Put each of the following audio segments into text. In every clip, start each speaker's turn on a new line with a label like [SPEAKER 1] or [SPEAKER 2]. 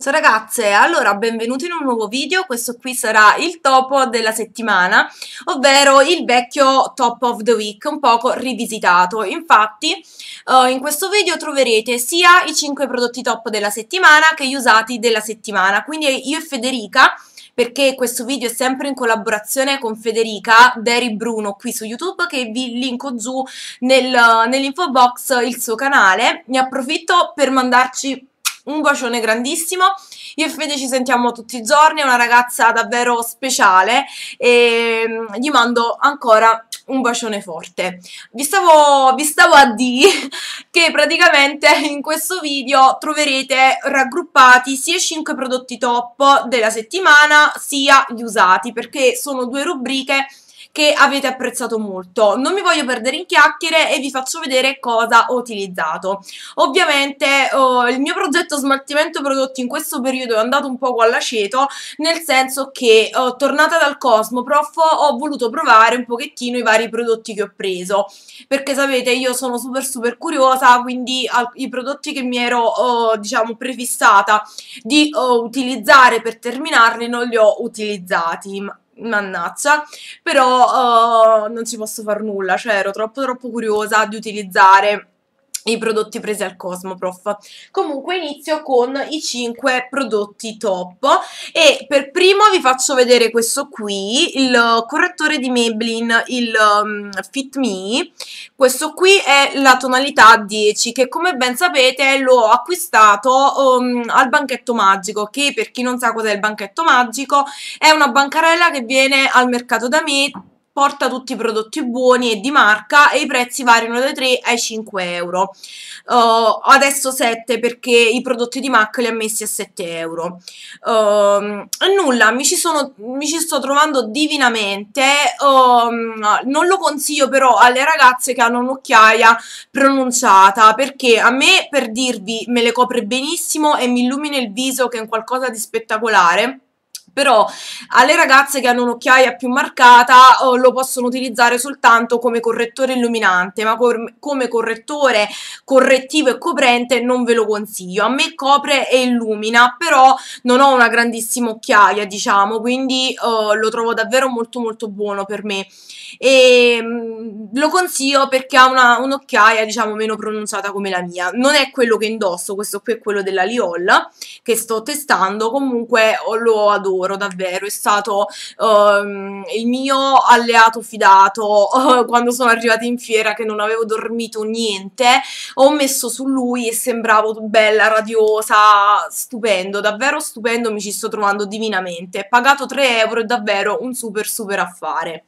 [SPEAKER 1] Ciao ragazze, allora benvenuti in un nuovo video, questo qui sarà il topo della settimana, ovvero il vecchio top of the week, un poco rivisitato. Infatti uh, in questo video troverete sia i 5 prodotti top della settimana che gli usati della settimana, quindi io e Federica perché questo video è sempre in collaborazione con Federica Deri Bruno qui su YouTube che vi linko giù nel, nell'info box il suo canale. Ne approfitto per mandarci un bacione grandissimo. Io e Fede ci sentiamo tutti i giorni, è una ragazza davvero speciale e mm, gli mando ancora un bacione forte. Vi stavo, vi stavo a dire che praticamente in questo video troverete raggruppati sia i 5 prodotti top della settimana sia gli usati perché sono due rubriche che avete apprezzato molto. Non mi voglio perdere in chiacchiere e vi faccio vedere cosa ho utilizzato. Ovviamente oh, il mio progetto smaltimento prodotti in questo periodo è andato un poco all'aceto, nel senso che oh, tornata dal Cosmoprof ho voluto provare un pochettino i vari prodotti che ho preso, perché sapete io sono super super curiosa, quindi i prodotti che mi ero oh, diciamo prefissata di oh, utilizzare per terminarli non li ho utilizzati mannaggia, però uh, non ci posso far nulla, cioè ero troppo troppo curiosa di utilizzare i prodotti presi al Cosmoprof. Comunque inizio con i 5 prodotti top e per primo vi faccio vedere questo qui, il correttore di Maybelline, il um, Fit Me. Questo qui è la tonalità 10 che come ben sapete l'ho acquistato um, al banchetto magico che per chi non sa cos'è il banchetto magico è una bancarella che viene al mercato da me porta tutti i prodotti buoni e di marca e i prezzi variano dai 3 ai 5 euro. Uh, adesso 7 perché i prodotti di MAC li ha messi a 7 euro. Uh, nulla, mi ci, sono, mi ci sto trovando divinamente. Uh, non lo consiglio però alle ragazze che hanno un'occhiaia pronunciata perché a me per dirvi me le copre benissimo e mi illumina il viso che è qualcosa di spettacolare però alle ragazze che hanno un'occhiaia più marcata oh, lo possono utilizzare soltanto come correttore illuminante, ma cor come correttore correttivo e coprente non ve lo consiglio. A me copre e illumina, però non ho una grandissima occhiaia, diciamo, quindi oh, lo trovo davvero molto molto buono per me. E mh, lo consiglio perché ha un'occhiaia diciamo meno pronunciata come la mia. Non è quello che indosso questo qui è quello della Liol che sto testando comunque oh, lo adoro davvero è stato um, il mio alleato fidato uh, quando sono arrivata in fiera che non avevo dormito niente ho messo su lui e sembravo bella radiosa stupendo davvero stupendo mi ci sto trovando divinamente. Pagato 3 euro è davvero un super super affare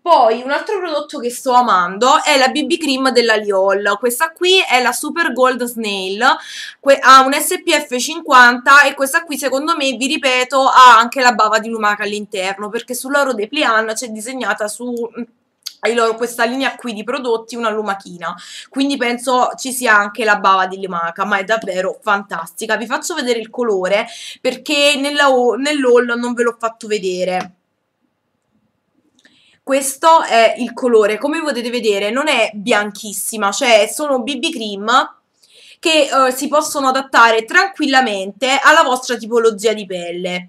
[SPEAKER 1] poi un altro prodotto che sto amando è la BB Cream della Liol, questa qui è la Super Gold Snail, ha un SPF 50 e questa qui secondo me, vi ripeto, ha anche la bava di lumaca all'interno perché sul loro dépliant c'è disegnata su loro, questa linea qui di prodotti una lumachina. Quindi penso ci sia anche la bava di lumaca ma è davvero fantastica. Vi faccio vedere il colore perché nell'haul non ve l'ho fatto vedere questo è il colore, come potete vedere non è bianchissima, cioè sono BB cream che uh, si possono adattare tranquillamente alla vostra tipologia di pelle.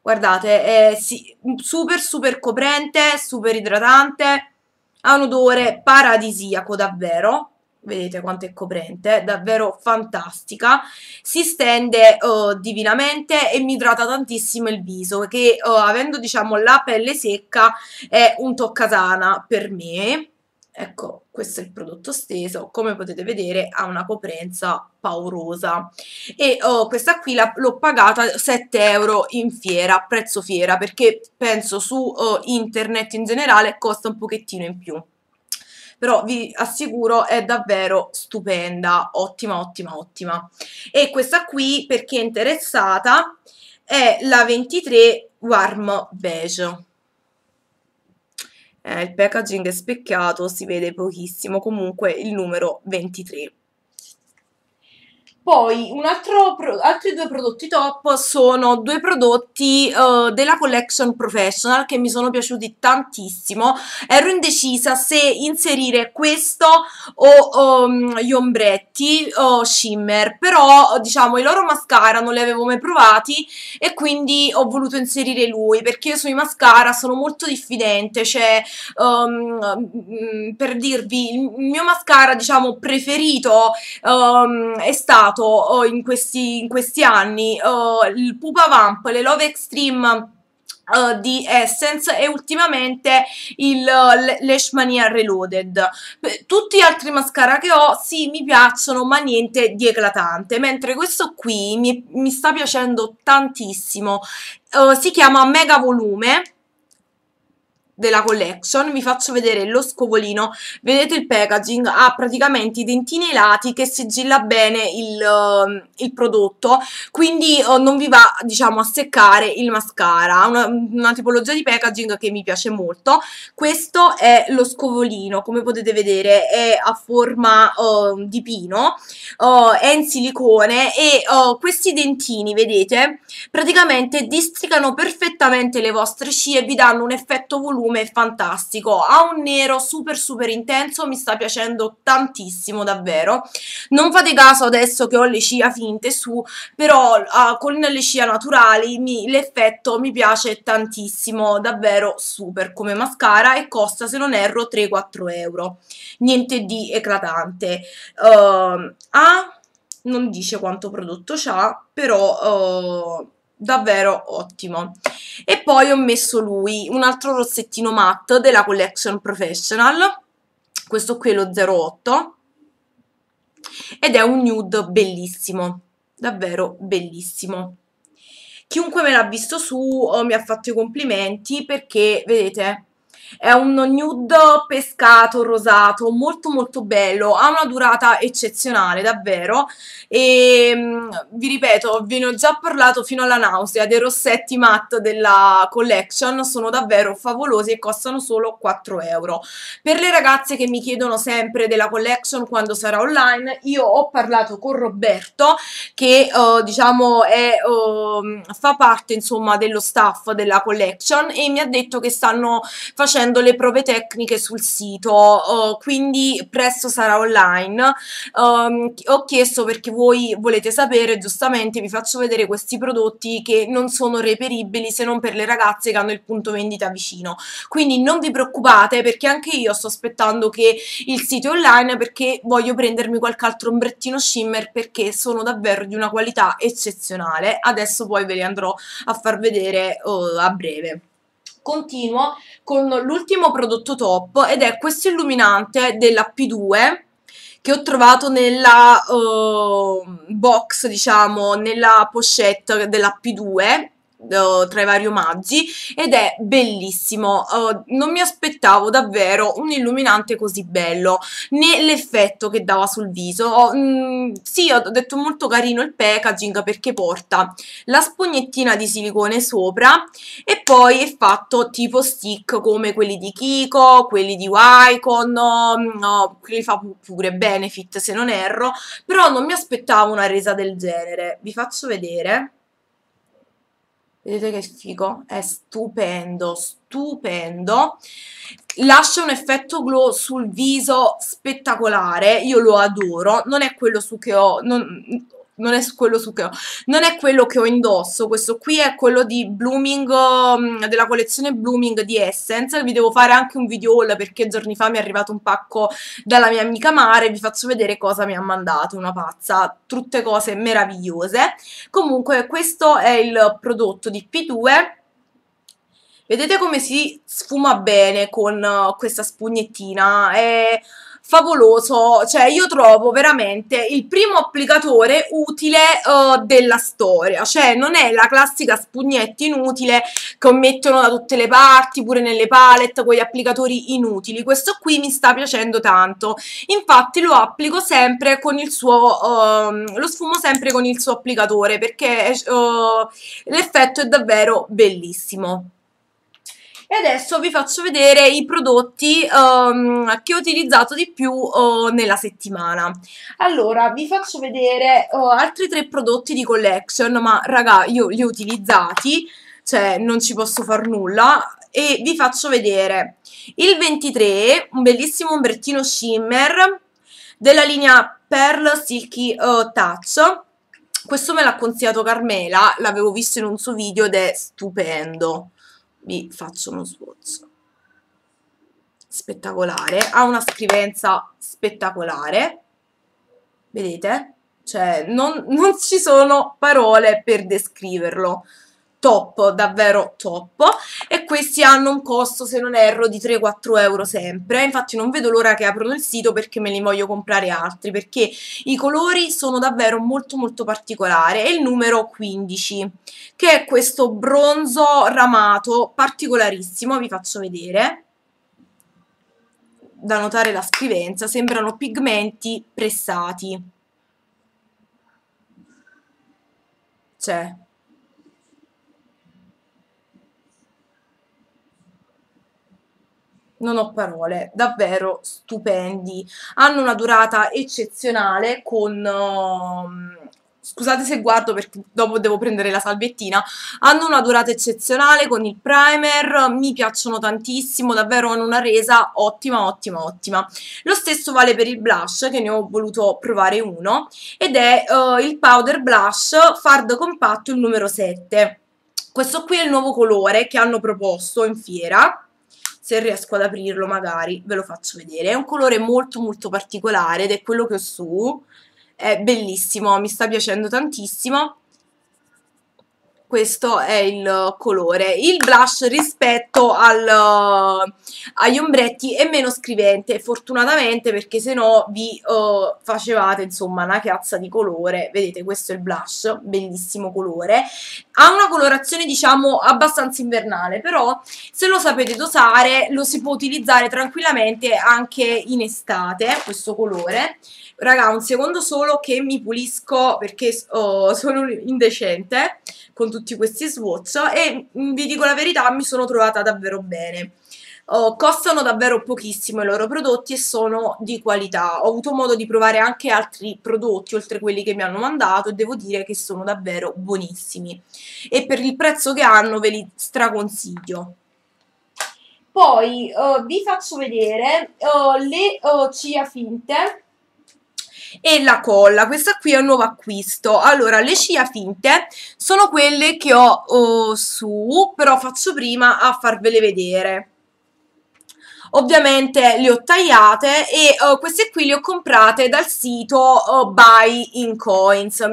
[SPEAKER 1] Guardate, è sì, super super coprente, super idratante, ha un odore paradisiaco davvero vedete quanto è coprente, davvero fantastica, si stende uh, divinamente e mi idrata tantissimo il viso, che uh, avendo diciamo la pelle secca è un toccasana per me. Ecco, questo è il prodotto steso, come potete vedere ha una coprenza paurosa. E oh, questa qui l'ho pagata 7 euro in fiera, prezzo fiera, perché penso su oh, internet in generale costa un pochettino in più però vi assicuro è davvero stupenda, ottima, ottima, ottima. E questa qui, per chi è interessata, è la 23 Warm Beige. Eh, il packaging è specchiato, si vede pochissimo, comunque il numero 23. Poi un altro altri due prodotti top sono due prodotti uh, della collection professional che mi sono piaciuti tantissimo. Ero indecisa se inserire questo o um, gli ombretti o shimmer, però diciamo i loro mascara non li avevo mai provati e quindi ho voluto inserire lui perché io sui mascara sono molto diffidente, cioè um, per dirvi il mio mascara diciamo preferito um, è stato usato in questi, in questi anni il Pupa Vamp, le Love Extreme Uh, di Essence e ultimamente il uh, Lash Mania Reloaded. Tutti gli altri mascara che ho, sì, mi piacciono, ma niente di eclatante, mentre questo qui mi, mi sta piacendo tantissimo. Uh, si chiama Mega Volume della collection vi faccio vedere lo scovolino. Vedete il packaging ha praticamente i dentini ai lati che sigilla bene il, uh, il prodotto quindi uh, non vi va diciamo a seccare il mascara. Una, una tipologia di packaging che mi piace molto. Questo è lo scovolino come potete vedere è a forma uh, di pino è in silicone e questi dentini vedete praticamente districano perfettamente le vostre scie e vi danno un effetto volume volume fantastico, ha un nero super super intenso, mi sta piacendo tantissimo davvero, non fate caso adesso che ho le scia finte su, però uh, con le scia naturali l'effetto mi piace tantissimo, davvero super come mascara e costa se non erro 3-4 euro, niente di eclatante. Uh, ha non dice quanto prodotto c'ha, però uh, davvero ottimo. E poi ho messo lui un altro rossettino matte della collection professional. Questo qui è lo 08 ed è un nude bellissimo davvero bellissimo. Chiunque me l'ha visto su oh, mi ha fatto i complimenti perché vedete è un nude pescato rosato molto molto bello ha una durata eccezionale davvero. E mm, vi ripeto ve ne ho già parlato fino alla nausea dei rossetti matte della collection sono davvero favolosi e costano solo 4 euro. Per le ragazze che mi chiedono sempre della collection quando sarà online io ho parlato con Roberto che uh, diciamo è, uh, fa parte insomma dello staff della collection e mi ha detto che stanno facendo facendo le prove tecniche sul sito, uh, quindi presto sarà online. Um, ho chiesto perché voi volete sapere, giustamente vi faccio vedere questi prodotti che non sono reperibili se non per le ragazze che hanno il punto vendita vicino. Quindi non vi preoccupate perché anche io sto aspettando che il sito è online perché voglio prendermi qualche altro ombrettino shimmer perché sono davvero di una qualità eccezionale. Adesso poi ve li andrò a far vedere uh, a breve continuo con l'ultimo prodotto top ed è questo illuminante della P2 che ho trovato nella uh, box, diciamo, nella pochette della P2 tra i vari omaggi ed è bellissimo. Uh, non mi aspettavo davvero un illuminante così bello né l'effetto che dava sul viso. Mm, sì ho detto molto carino il packaging perché porta la spugnettina di silicone sopra e poi è fatto tipo stick come quelli di Kiko quelli di Wycon no, no, li fa pure Benefit se non erro però non mi aspettavo una resa del genere. Vi faccio vedere Vedete che figo? È stupendo, stupendo. Lascia un effetto glow sul viso spettacolare, io lo adoro. Non è quello su che ho... Non, non è quello su che ho, non è quello che ho indosso, questo qui è quello di Blooming, um, della collezione Blooming di Essence, vi devo fare anche un video haul perché giorni fa mi è arrivato un pacco dalla mia amica Mare, vi faccio vedere cosa mi ha mandato, una pazza, tutte cose meravigliose. Comunque questo è il prodotto di P2, vedete come si sfuma bene con uh, questa spugnettina, è favoloso, cioè io trovo veramente il primo applicatore utile uh, della storia, cioè non è la classica spugnetta inutile che mettono da tutte le parti, pure nelle palette, quegli applicatori inutili, questo qui mi sta piacendo tanto, infatti lo applico sempre con il suo, uh, lo sfumo sempre con il suo applicatore perché uh, l'effetto è davvero bellissimo. E adesso vi faccio vedere i prodotti um, che ho utilizzato di più uh, nella settimana. Allora vi faccio vedere uh, altri tre prodotti di collection ma raga io li ho utilizzati cioè non ci posso far nulla. E vi faccio vedere il 23 un bellissimo ombrettino shimmer della linea Pearl Silky uh, Touch. Questo me l'ha consigliato Carmela, l'avevo visto in un suo video ed è stupendo. Vi faccio uno swatch. Spettacolare, ha una scrivenza spettacolare. Vedete? Cioè, non, non ci sono parole per descriverlo top, davvero top e questi hanno un costo se non erro di 3-4 euro sempre. Infatti non vedo l'ora che aprono il sito perché me li voglio comprare altri perché i colori sono davvero molto molto particolari. E il numero 15 che è questo bronzo ramato particolarissimo vi faccio vedere. Da notare la scrivenza sembrano pigmenti pressati. Cioè non ho parole, davvero stupendi. Hanno una durata eccezionale con... Uh, scusate se guardo perché dopo devo prendere la salvettina, hanno una durata eccezionale con il primer, mi piacciono tantissimo, davvero hanno una resa ottima, ottima, ottima. Lo stesso vale per il blush, che ne ho voluto provare uno, ed è uh, il powder blush Fard Compatto il numero 7. Questo qui è il nuovo colore che hanno proposto in fiera, se riesco ad aprirlo magari ve lo faccio vedere. È un colore molto molto particolare ed è quello che ho su, è bellissimo, mi sta piacendo tantissimo questo è il colore. Il blush rispetto al, agli ombretti è meno scrivente, fortunatamente perché se no vi uh, facevate insomma una chiazza di colore. Vedete, questo è il blush, bellissimo colore. Ha una colorazione diciamo abbastanza invernale, però se lo sapete dosare lo si può utilizzare tranquillamente anche in estate, questo colore. Raga, un secondo solo che mi pulisco perché oh, sono indecente con tutti questi swatch e mm, vi dico la verità mi sono trovata davvero bene. Oh, costano davvero pochissimo i loro prodotti e sono di qualità. Ho avuto modo di provare anche altri prodotti oltre quelli che mi hanno mandato e devo dire che sono davvero buonissimi. E per il prezzo che hanno ve li straconsiglio. Poi uh, vi faccio vedere uh, le uh, cia finte e la colla, questa qui è un nuovo acquisto. Allora, le scia finte sono quelle che ho oh, su, però faccio prima a farvele vedere ovviamente le ho tagliate e uh, queste qui le ho comprate dal sito uh, Buy in Coins. Ha,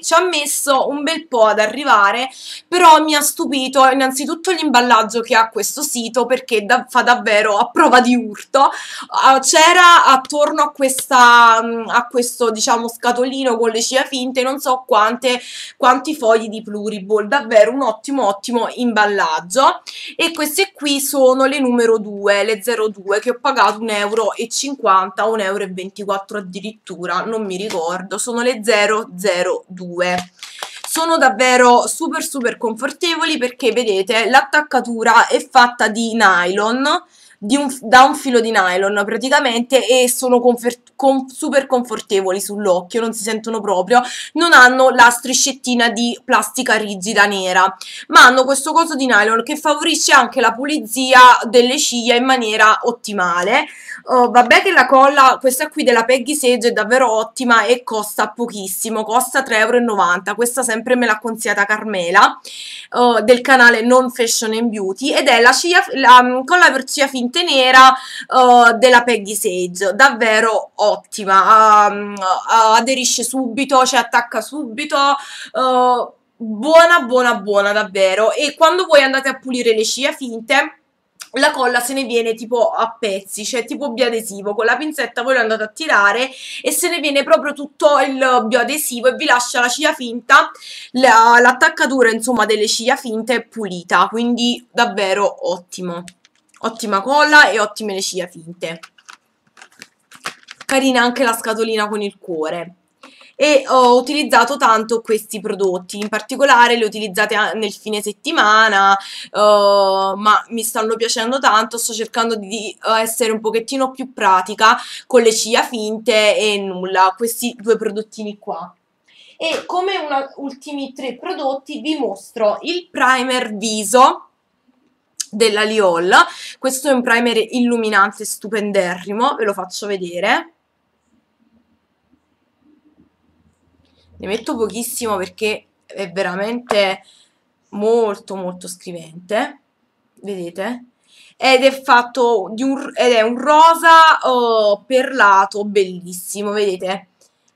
[SPEAKER 1] ci ha messo un bel po' ad arrivare però mi ha stupito innanzitutto l'imballaggio che ha questo sito perché da, fa davvero a prova di urto. Uh, c'era attorno a questa um, a questo diciamo scatolino con le cia finte non so quante quanti fogli di pluriball. Davvero un ottimo ottimo imballaggio. E queste qui sono le numero 2 le 0 02 che ho pagato 1,50 euro, 1,24 euro addirittura, non mi ricordo, sono le 002 sono davvero super super confortevoli perché vedete l'attaccatura è fatta di nylon un, da un filo di nylon praticamente e sono con, super confortevoli sull'occhio, non si sentono proprio, non hanno la striscettina di plastica rigida nera, ma hanno questo coso di nylon che favorisce anche la pulizia delle ciglia in maniera ottimale. Uh, vabbè che la colla, questa qui della Peggy Sage è davvero ottima e costa pochissimo, costa 3,90 euro, questa sempre me l'ha consigliata Carmela uh, del canale Non Fashion and Beauty ed è la, ciglia, la um, colla per ciglia finta totalmente nera uh, della Peggy Sage, davvero ottima, um, aderisce subito, cioè attacca subito, uh, buona buona buona davvero. E quando voi andate a pulire le scie finte la colla se ne viene tipo a pezzi, cioè tipo biadesivo, con la pinzetta voi lo andate a tirare e se ne viene proprio tutto il bioadesivo e vi lascia la ciglia finta, l'attaccatura la, insomma delle ciglia finte pulita, quindi davvero ottimo ottima colla e ottime le ciglia finte. Carina anche la scatolina con il cuore. E ho utilizzato tanto questi prodotti, in particolare li ho utilizzati nel fine settimana, uh, ma mi stanno piacendo tanto, sto cercando di uh, essere un pochettino più pratica con le ciglia finte e nulla, questi due prodottini qua. E come una, ultimi tre prodotti vi mostro il primer viso, della Liol. Questo è un primer illuminante stupenderrimo, ve lo faccio vedere. Ne metto pochissimo perché è veramente molto molto scrivente, vedete? Ed è fatto di un, ed è un rosa oh, perlato bellissimo, vedete?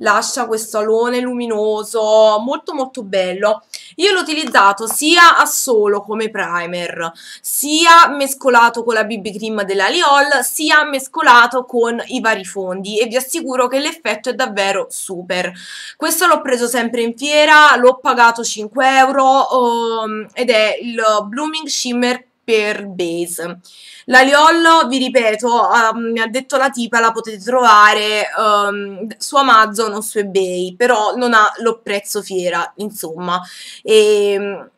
[SPEAKER 1] lascia questo alone luminoso molto molto bello io l'ho utilizzato sia a solo come primer sia mescolato con la BB cream della Liol sia mescolato con i vari fondi e vi assicuro che l'effetto è davvero super. Questo l'ho preso sempre in fiera l'ho pagato 5 euro um, ed è il Blooming Shimmer per base. La Liollo, vi ripeto, uh, mi ha detto la tipa, la potete trovare um, su Amazon o su eBay, però non ha lo prezzo fiera, insomma. E,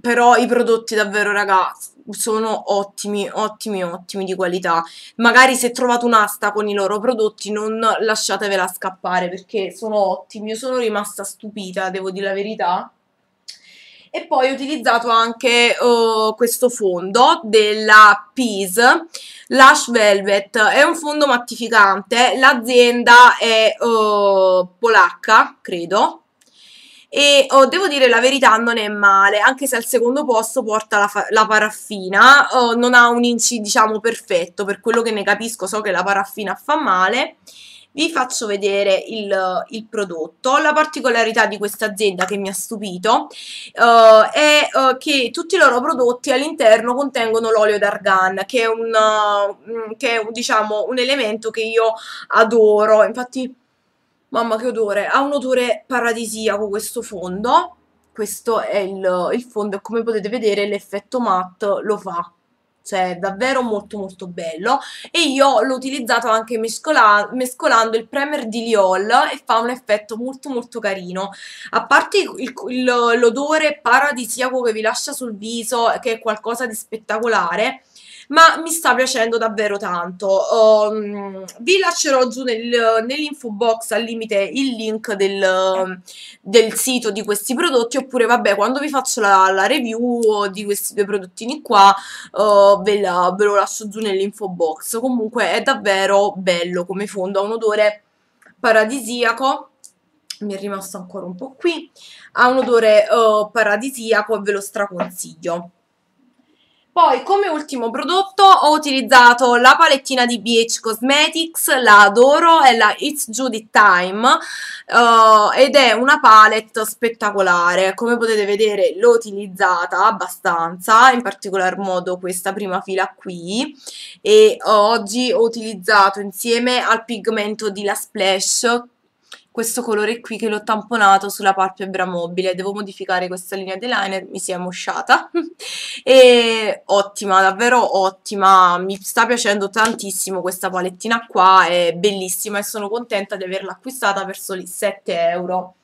[SPEAKER 1] però i prodotti davvero, ragazzi, sono ottimi, ottimi, ottimi di qualità. Magari se trovate un'asta con i loro prodotti non lasciatevela scappare perché sono ottimi. Io sono rimasta stupita, devo dire la verità e poi ho utilizzato anche uh, questo fondo della Peace Lush Velvet, è un fondo mattificante, l'azienda è uh, polacca, credo, e oh, devo dire la verità non è male, anche se al secondo posto porta la, la paraffina, oh, non ha un inci diciamo perfetto, per quello che ne capisco so che la paraffina fa male, vi faccio vedere il, il prodotto. La particolarità di questa azienda che mi ha stupito uh, è uh, che tutti i loro prodotti all'interno contengono l'olio d'argan, che è, un, uh, che è diciamo, un elemento che io adoro. Infatti, mamma che odore! Ha un odore paradisiaco questo fondo. Questo è il, il fondo e come potete vedere l'effetto matte lo fa cioè davvero molto molto bello. E io l'ho utilizzato anche mescola mescolando il primer di Liol e fa un effetto molto molto carino. A parte l'odore paradisiaco che vi lascia sul viso che è qualcosa di spettacolare ma mi sta piacendo davvero tanto. Um, vi lascerò giù nel, nell'info box al limite il link del, del, sito di questi prodotti, oppure vabbè, quando vi faccio la, la review di questi due prodottini qua, uh, ve, la, ve lo lascio giù nell'info box. Comunque è davvero bello come fondo, ha un odore paradisiaco mi è rimasto ancora un po' qui ha un odore uh, paradisiaco e ve lo straconsiglio poi come ultimo prodotto ho utilizzato la palettina di BH Cosmetics, la adoro, è la It's Judy Time uh, ed è una palette spettacolare, come potete vedere l'ho utilizzata abbastanza, in particolar modo questa prima fila qui e oggi ho utilizzato insieme al pigmento di La Splash questo colore qui che l'ho tamponato sulla palpebra mobile, devo modificare questa linea di liner, mi si è mosciata, e ottima, davvero ottima, mi sta piacendo tantissimo questa palettina qua, è bellissima e sono contenta di averla acquistata per soli 7 euro.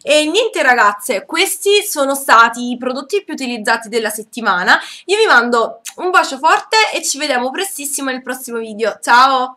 [SPEAKER 1] E niente ragazze, questi sono stati i prodotti più utilizzati della settimana. Io vi mando un bacio forte e ci vediamo prestissimo nel prossimo video. Ciao!